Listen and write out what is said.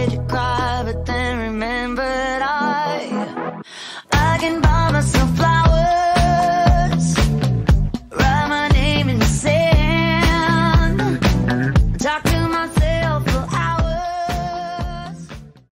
said you cried, but then remembered I I can buy myself flowers. Write my name in the sand. Talk to myself